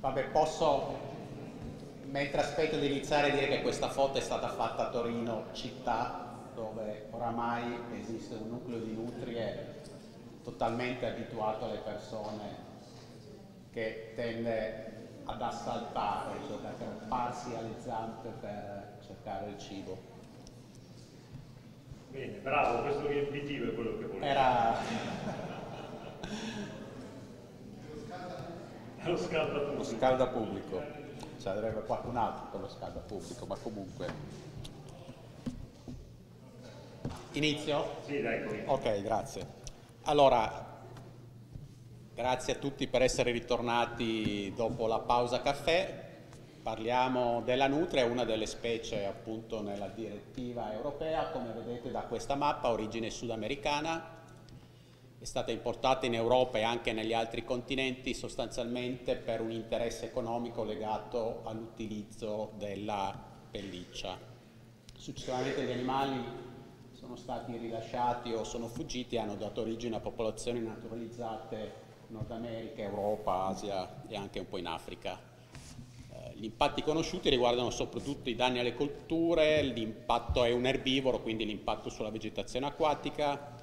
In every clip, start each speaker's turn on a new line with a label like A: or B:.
A: Vabbè, posso, mentre aspetto di iniziare, dire che questa foto è stata fatta a Torino città, dove oramai esiste un nucleo di nutrie totalmente abituato alle persone che tende ad assaltare, cioè ad aggrapparsi alle zampe per cercare il cibo.
B: Bene, bravo, questo riempitivo è quello che volevo.
A: Era...
B: lo scalda pubblico.
A: Lo scalda pubblico. Cioè, avrebbe qualcun altro per lo scalda pubblico, ma comunque... Inizio?
B: Sì, dai, poi.
A: Ok, grazie. Allora, Grazie a tutti per essere ritornati dopo la pausa caffè. Parliamo della nutria, una delle specie appunto nella direttiva europea, come vedete da questa mappa, origine sudamericana, è stata importata in Europa e anche negli altri continenti sostanzialmente per un interesse economico legato all'utilizzo della pelliccia. Successivamente gli animali sono stati rilasciati o sono fuggiti e hanno dato origine a popolazioni naturalizzate Nord America, Europa, Asia e anche un po' in Africa. Eh, gli impatti conosciuti riguardano soprattutto i danni alle colture, l'impatto è un erbivoro, quindi l'impatto sulla vegetazione acquatica,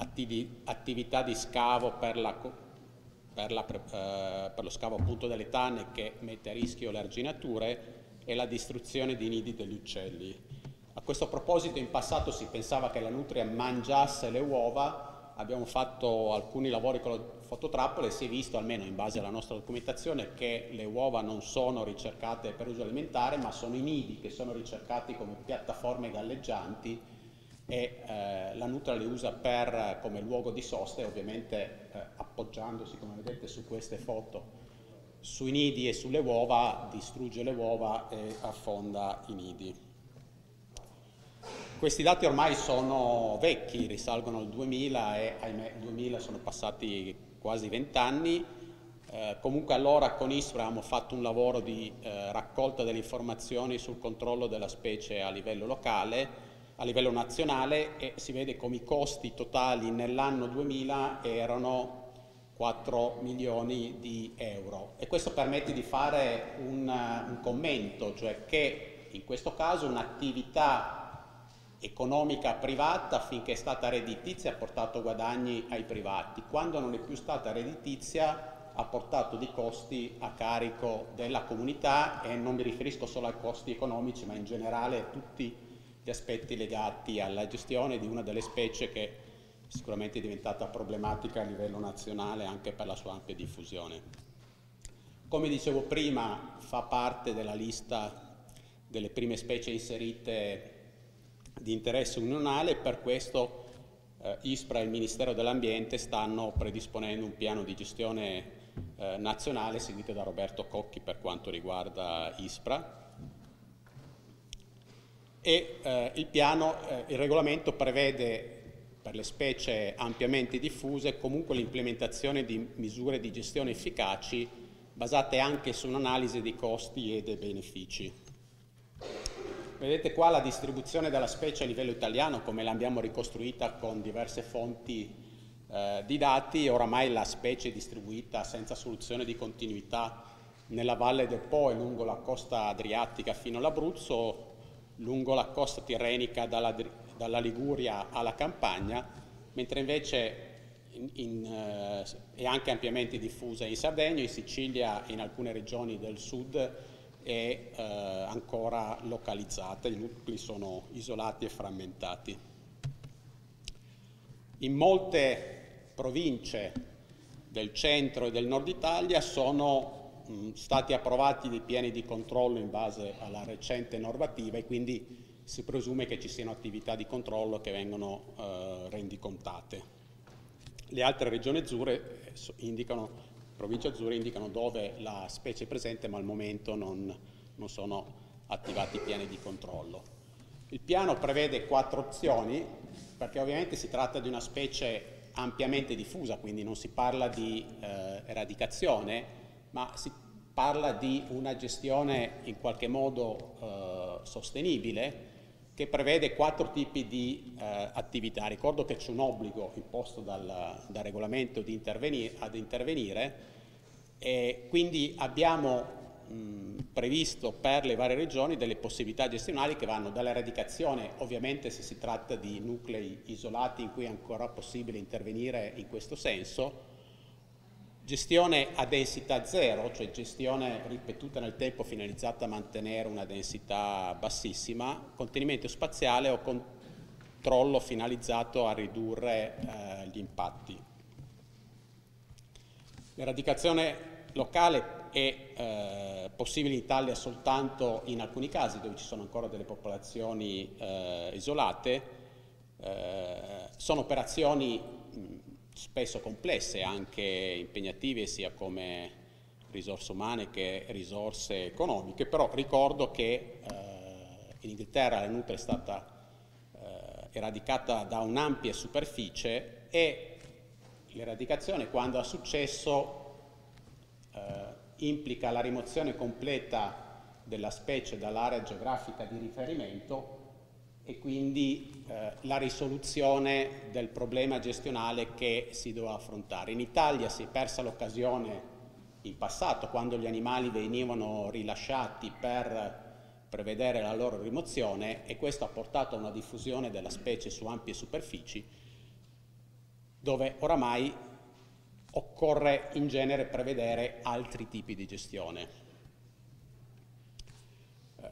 A: attivi, attività di scavo per, la, per, la, eh, per lo scavo appunto delle tanne che mette a rischio le arginature e la distruzione di nidi degli uccelli. A questo proposito in passato si pensava che la nutria mangiasse le uova, abbiamo fatto alcuni lavori con la fototrappole e si è visto, almeno in base alla nostra documentazione, che le uova non sono ricercate per uso alimentare, ma sono i nidi che sono ricercati come piattaforme galleggianti e eh, la Nutra le usa per, come luogo di sosta e ovviamente eh, appoggiandosi, come vedete su queste foto, sui nidi e sulle uova, distrugge le uova e affonda i nidi. Questi dati ormai sono vecchi, risalgono al 2000 e ahimè 2000 sono passati quasi vent'anni. Eh, comunque allora con ISPRA abbiamo fatto un lavoro di eh, raccolta delle informazioni sul controllo della specie a livello locale, a livello nazionale e si vede come i costi totali nell'anno 2000 erano 4 milioni di euro. E questo permette di fare un, un commento, cioè che in questo caso un'attività economica privata finché è stata redditizia ha portato guadagni ai privati, quando non è più stata redditizia ha portato dei costi a carico della comunità e non mi riferisco solo ai costi economici ma in generale a tutti gli aspetti legati alla gestione di una delle specie che sicuramente è diventata problematica a livello nazionale anche per la sua ampia diffusione. Come dicevo prima fa parte della lista delle prime specie inserite di interesse unionale per questo eh, ISPRA e il Ministero dell'Ambiente stanno predisponendo un piano di gestione eh, nazionale seguito da Roberto Cocchi per quanto riguarda ISPRA e eh, il piano, eh, il regolamento prevede per le specie ampiamente diffuse comunque l'implementazione di misure di gestione efficaci basate anche su un'analisi dei costi e dei benefici. Vedete qua la distribuzione della specie a livello italiano, come l'abbiamo ricostruita con diverse fonti eh, di dati, oramai la specie è distribuita senza soluzione di continuità nella valle del Po e lungo la costa adriatica fino all'Abruzzo, lungo la costa tirrenica dalla, dalla, Liguria alla Campania, mentre invece in, in, eh, è anche ampiamente diffusa in Sardegna, in Sicilia e in alcune regioni del sud è eh, ancora localizzata, i nuclei sono isolati e frammentati. In molte province del centro e del nord Italia sono mh, stati approvati dei piani di controllo in base alla recente normativa e quindi si presume che ci siano attività di controllo che vengono eh, rendicontate. Le altre regioni azzurre eh, indicano province azzurre indicano dove la specie è presente ma al momento non, non sono attivati i piani di controllo. Il piano prevede quattro opzioni perché ovviamente si tratta di una specie ampiamente diffusa, quindi non si parla di eh, eradicazione, ma si parla di una gestione in qualche modo eh, sostenibile che prevede quattro tipi di eh, attività. Ricordo che c'è un obbligo imposto dal, dal regolamento intervenire, ad intervenire E quindi abbiamo mh, previsto per le varie regioni delle possibilità gestionali che vanno dall'eradicazione, ovviamente se si tratta di nuclei isolati in cui è ancora possibile intervenire in questo senso, gestione a densità zero, cioè gestione ripetuta nel tempo finalizzata a mantenere una densità bassissima, contenimento spaziale o controllo finalizzato a ridurre eh, gli impatti. L'eradicazione locale è eh, possibile in Italia soltanto in alcuni casi dove ci sono ancora delle popolazioni eh, isolate. Eh, sono operazioni spesso complesse, anche impegnative sia come risorse umane che risorse economiche, però ricordo che eh, in Inghilterra la nutria è stata eh, eradicata da un'ampia superficie e l'eradicazione quando ha successo eh, implica la rimozione completa della specie dall'area geografica di riferimento e quindi eh, la risoluzione del problema gestionale che si doveva affrontare. In Italia si è persa l'occasione in passato, quando gli animali venivano rilasciati per prevedere la loro rimozione e questo ha portato a una diffusione della specie su ampie superfici, dove oramai occorre in genere prevedere altri tipi di gestione.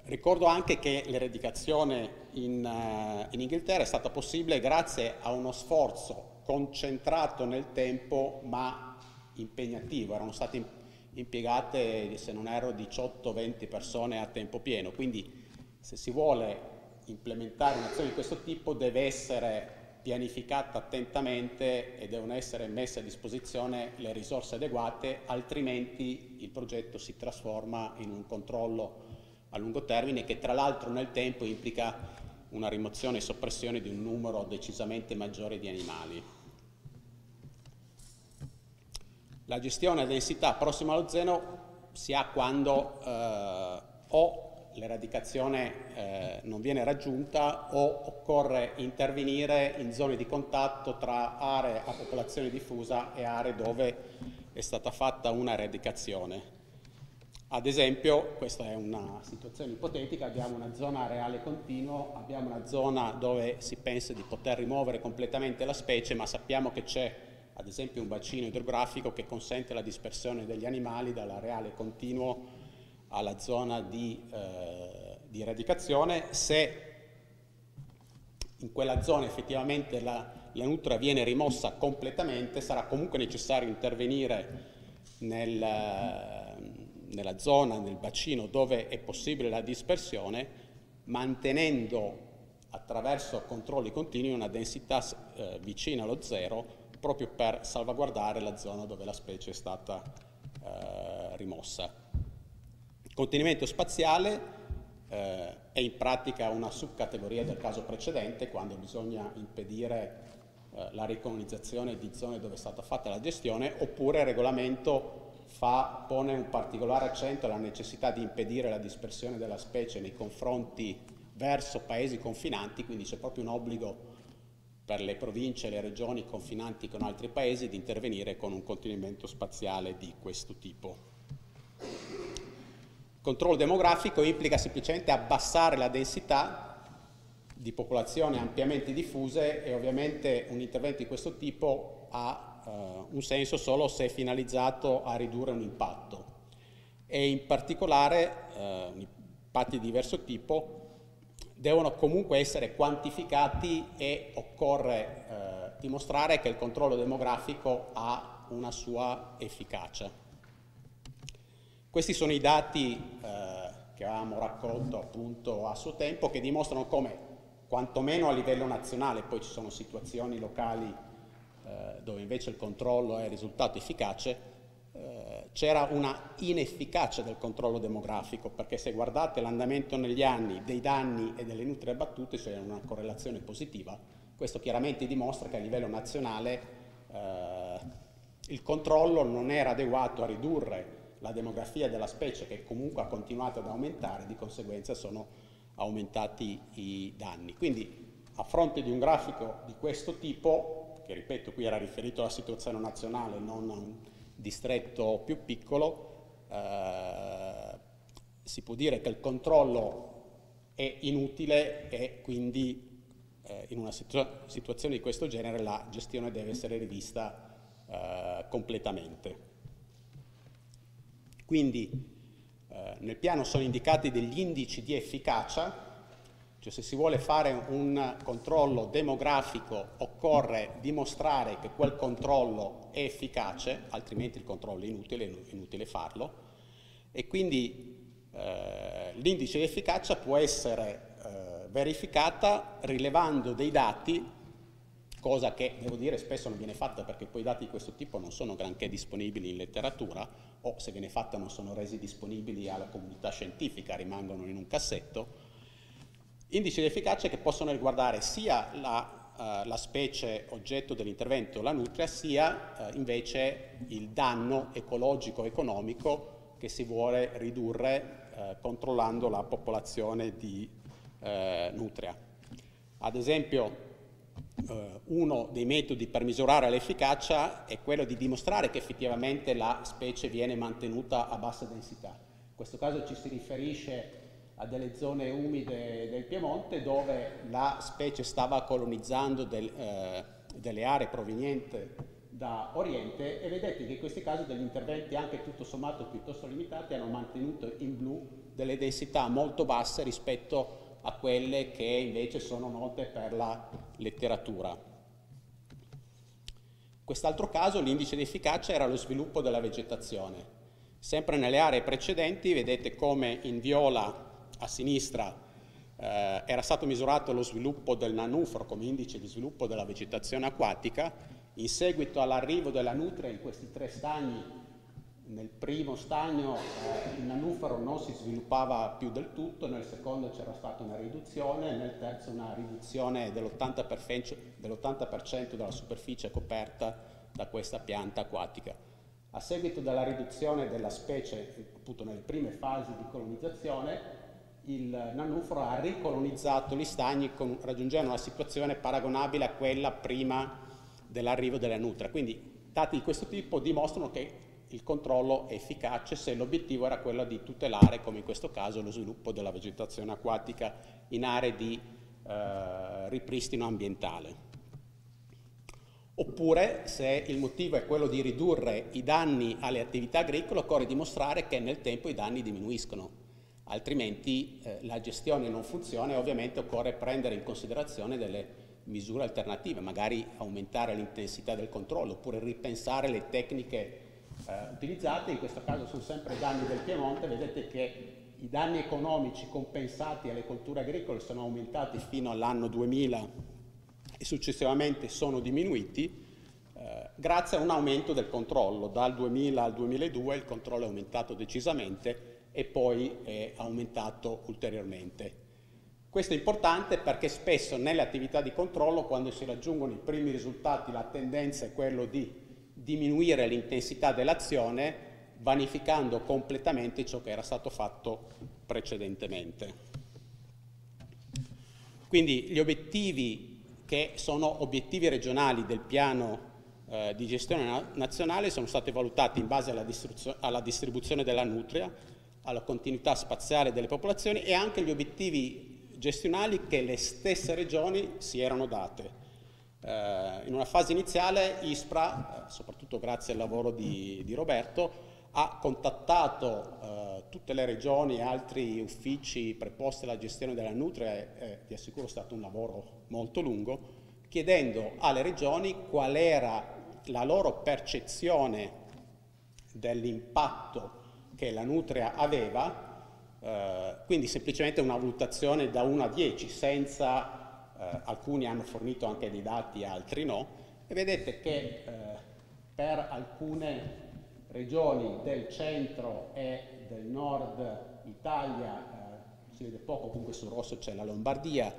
A: Ricordo anche che l'eradicazione in, uh, in, Inghilterra è stata possibile grazie a uno sforzo concentrato nel tempo ma impegnativo. Erano state impiegate, se non erro, 18-20 persone a tempo pieno. Quindi se si vuole implementare un'azione di questo tipo deve essere pianificata attentamente e devono essere messe a disposizione le risorse adeguate, altrimenti il progetto si trasforma in un controllo a lungo termine che tra l'altro nel tempo implica una rimozione e soppressione di un numero decisamente maggiore di animali. La gestione a densità prossima allo zero si ha quando eh, o l'eradicazione eh, non viene raggiunta o occorre intervenire in zone di contatto tra aree a popolazione diffusa e aree dove è stata fatta una eradicazione. Ad esempio, questa è una situazione ipotetica, abbiamo una zona areale continuo, abbiamo una zona dove si pensa di poter rimuovere completamente la specie, ma sappiamo che c'è ad esempio un bacino idrografico che consente la dispersione degli animali dall'areale continuo alla zona di, eh, di eradicazione, se in quella zona effettivamente la, la nutria viene rimossa completamente, sarà comunque necessario intervenire nel, nella zona, nel bacino dove è possibile la dispersione, mantenendo attraverso controlli continui una densità eh, vicina allo zero proprio per salvaguardare la zona dove la specie è stata eh, rimossa. Contenimento spaziale eh, è in pratica una subcategoria del caso precedente quando bisogna impedire eh, la ricolonizzazione di zone dove è stata fatta la gestione oppure il regolamento fa, pone un particolare accento alla necessità di impedire la dispersione della specie nei confronti verso paesi confinanti, quindi c'è proprio un obbligo per le province e le regioni confinanti con altri paesi di intervenire con un contenimento spaziale di questo tipo. Controllo demografico implica semplicemente abbassare la densità di popolazioni ampiamente diffuse e ovviamente un intervento di questo tipo ha un senso solo se finalizzato a ridurre un impatto e in particolare eh, impatti di diverso tipo devono comunque essere quantificati e occorre eh, dimostrare che il controllo demografico ha una sua efficacia. Questi sono i dati eh, che avevamo raccolto appunto a suo tempo che dimostrano come quantomeno a livello nazionale, poi ci sono situazioni locali eh, dove invece il controllo è risultato efficace, eh, c'era una inefficacia del controllo demografico, perché se guardate l'andamento negli anni dei danni e delle nutrie abbattute c'è una correlazione positiva. Questo chiaramente dimostra che a livello nazionale eh, il controllo non era adeguato a ridurre la demografia della specie che comunque ha continuato ad aumentare, di conseguenza sono aumentati i danni. Quindi a fronte di un grafico di questo tipo, che ripeto qui era riferito alla situazione nazionale, non a un distretto più piccolo, eh, si può dire che il controllo è inutile e quindi eh, in una situa situazione di questo genere la gestione deve essere rivista eh, completamente. Quindi eh, nel piano sono indicati degli indici di efficacia, cioè se si vuole fare un controllo demografico occorre dimostrare che quel controllo è efficace, altrimenti il controllo è inutile, è inutile farlo, e quindi eh, l'indice di efficacia può essere eh, verificata rilevando dei dati, cosa che devo dire spesso non viene fatta perché poi dati di questo tipo non sono granché disponibili in letteratura o se viene fatta non sono resi disponibili alla comunità scientifica, rimangono in un cassetto. Indici di efficacia che possono riguardare sia la, uh, la specie oggetto dell'intervento, la nutria, sia uh, invece il danno ecologico-economico che si vuole ridurre eh, controllando la popolazione di nutria. Ad esempio, uno dei metodi per misurare l'efficacia è quello di dimostrare che effettivamente la specie viene mantenuta a bassa densità. In questo caso ci si riferisce a delle zone umide del Piemonte dove la specie stava colonizzando del, eh, delle aree provenienti da Oriente e vedete che in questi casi degli interventi anche tutto sommato piuttosto limitati hanno mantenuto in blu delle densità molto basse rispetto a quelle che invece sono note per la letteratura. Quest'altro caso l'indice di efficacia era lo sviluppo della vegetazione. Sempre nelle aree precedenti vedete come in viola a sinistra eh, era stato misurato lo sviluppo del nanufro come indice di sviluppo della vegetazione acquatica in seguito all'arrivo della nutria in questi tre stagni, nel primo stagno eh, il nanufero non si sviluppava più del tutto, nel secondo c'era stata una riduzione, nel terzo una riduzione dell'80%, dell'80 della superficie coperta da questa pianta acquatica. A seguito della riduzione della specie, appunto nelle prime fasi di colonizzazione, il nanufero ha ricolonizzato gli stagni con, raggiungendo una situazione paragonabile a quella prima dell'arrivo della nutria. Quindi dati di questo tipo dimostrano che il controllo è efficace se l'obiettivo era quello di tutelare, come in questo caso, lo sviluppo della vegetazione acquatica in aree di eh, ripristino ambientale. Oppure, se il motivo è quello di ridurre i danni alle attività agricole, occorre dimostrare che nel tempo i danni diminuiscono, altrimenti eh, la gestione non funziona e ovviamente occorre prendere in considerazione delle misure alternative, magari aumentare l'intensità del controllo oppure ripensare le tecniche eh, utilizzate, in questo caso sono sempre danni del Piemonte, vedete che i danni economici compensati alle colture agricole sono aumentati fino all'anno 2000 e successivamente sono diminuiti eh, grazie a un aumento del controllo. Dal 2000 al 2002 il controllo è aumentato decisamente e poi è aumentato ulteriormente. Questo è importante perché spesso nelle attività di controllo, quando si raggiungono i primi risultati, la tendenza è quello di diminuire l'intensità dell'azione vanificando completamente ciò che era stato fatto precedentemente. Quindi gli obiettivi che sono obiettivi regionali del piano eh, di gestione na nazionale sono stati valutati in base alla, alla distribuzione della nutria, alla continuità spaziale delle popolazioni e anche gli obiettivi gestionali che le stesse regioni si erano date. Eh, in una fase iniziale ISPRA, eh, soprattutto grazie al lavoro di, di Roberto, ha contattato eh, tutte le regioni e altri uffici preposti alla gestione della nutria e eh, vi assicuro è stato un lavoro molto lungo, chiedendo alle regioni qual era la loro percezione dell'impatto che la nutria aveva eh, quindi semplicemente una valutazione da 1 a 10 senza, eh, alcuni hanno fornito anche dei dati, altri no, e vedete che eh, per alcune regioni del centro e del nord Italia, eh, si vede poco, comunque sul rosso c'è la Lombardia,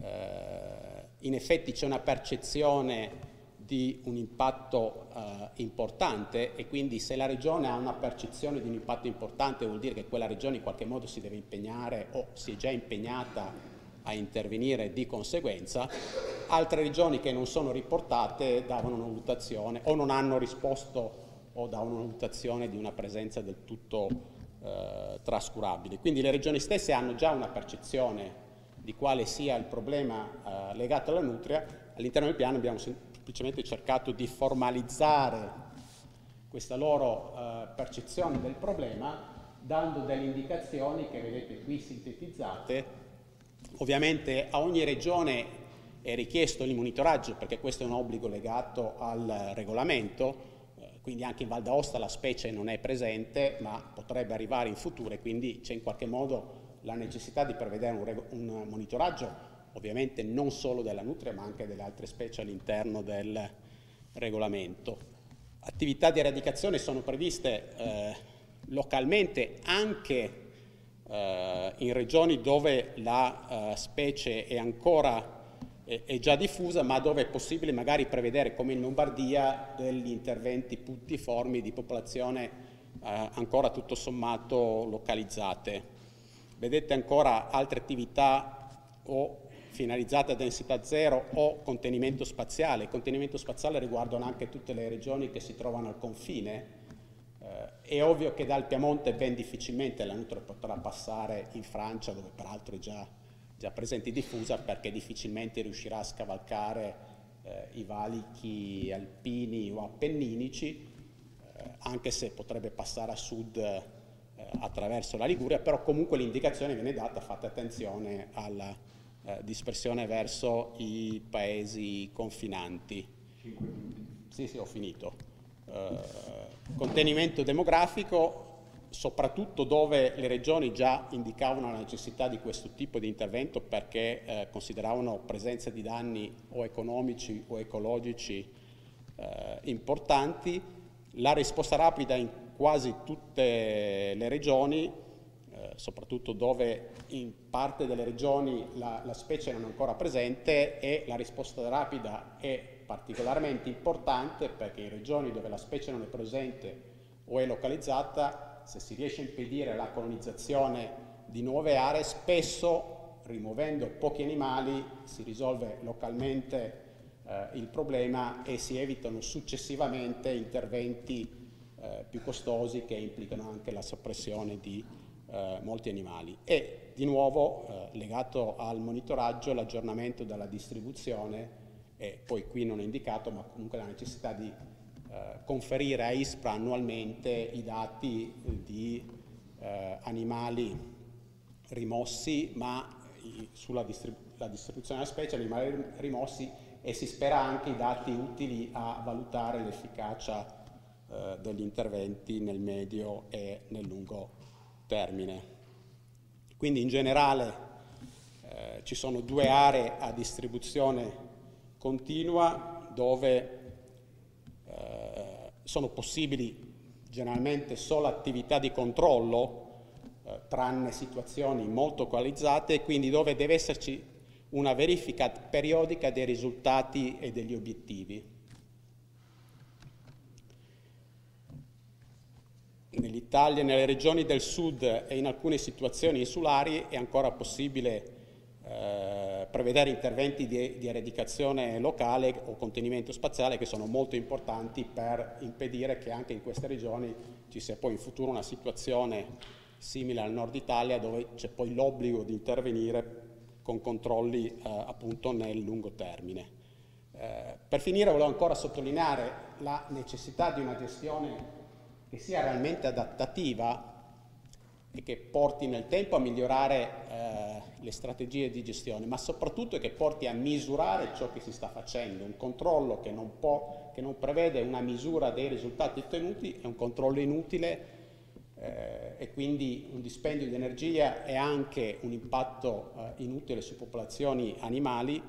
A: eh, in effetti c'è una percezione di un impatto eh, importante e quindi se la regione ha una percezione di un impatto importante vuol dire che quella regione in qualche modo si deve impegnare o si è già impegnata a intervenire di conseguenza. Altre regioni che non sono riportate davano una valutazione o non hanno risposto o da una valutazione di una presenza del tutto eh, trascurabile. Quindi le regioni stesse hanno già una percezione di quale sia il problema eh, legato alla nutria, all'interno del piano abbiamo semplicemente cercato di formalizzare questa loro eh, percezione del problema dando delle indicazioni che vedete qui sintetizzate. Ovviamente a ogni regione è richiesto il monitoraggio perché questo è un obbligo legato al regolamento, eh, quindi anche in Val d'Aosta la specie non è presente ma potrebbe arrivare in futuro e quindi c'è in qualche modo la necessità di prevedere un, un monitoraggio ovviamente non solo della nutria ma anche delle altre specie all'interno del regolamento. Attività di eradicazione sono previste eh, localmente anche eh, in regioni dove la eh, specie è ancora è già diffusa, ma dove è possibile magari prevedere, come in Lombardia, degli interventi puttiformi di popolazione eh, ancora tutto sommato localizzate. Vedete ancora altre attività o finalizzate a densità zero o contenimento spaziale. Il contenimento spaziale riguardano anche tutte le regioni che si trovano al confine. Eh, è ovvio che dal Piemonte ben difficilmente la nutria potrà passare in Francia, dove peraltro è già già presente diffusa perché difficilmente riuscirà a scavalcare eh, i valichi alpini o appenninici, eh, anche se potrebbe passare a sud eh, attraverso la Liguria, però comunque l'indicazione viene data, fate attenzione alla eh, dispersione verso i paesi confinanti. Sì, sì, ho finito. Eh, contenimento demografico, soprattutto dove le regioni già indicavano la necessità di questo tipo di intervento perché eh, consideravano presenza di danni o economici o ecologici eh, importanti. La risposta rapida in quasi tutte le regioni, eh, soprattutto dove in parte delle regioni la, la specie non è ancora presente e la risposta rapida è particolarmente importante perché in regioni dove la specie non è presente o è localizzata se si riesce a impedire la colonizzazione di nuove aree, spesso rimuovendo pochi animali si risolve localmente eh, il problema e si evitano successivamente interventi eh, più costosi che implicano anche la soppressione di eh, molti animali. E di nuovo eh, legato al monitoraggio, l'aggiornamento della distribuzione e poi qui non è indicato ma comunque la necessità di eh, conferire a ISPRA annualmente i dati di eh, animali rimossi, ma sulla distrib distribuzione della specie, animali rimossi e si spera anche i dati utili a valutare l'efficacia eh, degli interventi nel medio e nel lungo termine. Quindi in generale eh, ci sono due aree a distribuzione continua dove sono possibili generalmente solo attività di controllo, eh, tranne situazioni molto coalizzate, e quindi dove deve esserci una verifica periodica dei risultati e degli obiettivi. Nell'Italia, nelle regioni del sud e in alcune situazioni insulari è ancora possibile eh, prevedere interventi di, di, eradicazione locale o contenimento spaziale che sono molto importanti per impedire che anche in queste regioni ci sia poi in futuro una situazione simile al nord Italia dove c'è poi l'obbligo di intervenire con controlli eh, appunto nel lungo termine. Eh, per finire volevo ancora sottolineare la necessità di una gestione che sia realmente adattativa e che porti nel tempo a migliorare eh, le strategie di gestione, ma soprattutto che porti a misurare ciò che si sta facendo. Un controllo che non, può, che non prevede una misura dei risultati ottenuti è un controllo inutile eh, e quindi un dispendio di energia e anche un impatto eh, inutile su popolazioni animali.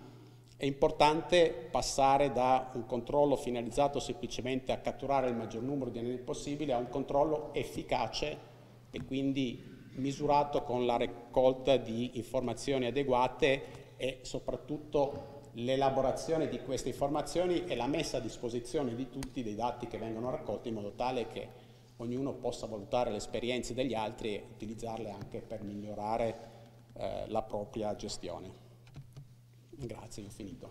A: È importante passare da un controllo finalizzato semplicemente a catturare il maggior numero di animali possibile a un controllo efficace e quindi misurato con la raccolta di informazioni adeguate e soprattutto l'elaborazione di queste informazioni e la messa a disposizione di tutti dei dati che vengono raccolti in modo tale che ognuno possa valutare le esperienze degli altri e utilizzarle anche per migliorare eh, la propria gestione. Grazie, ho finito.